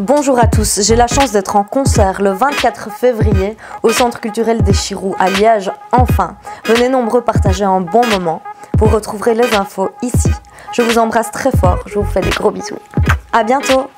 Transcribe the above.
Bonjour à tous, j'ai la chance d'être en concert le 24 février au Centre culturel des Chirous à Liège, enfin. Venez nombreux partager un bon moment. Vous retrouverez les infos ici. Je vous embrasse très fort, je vous fais des gros bisous. À bientôt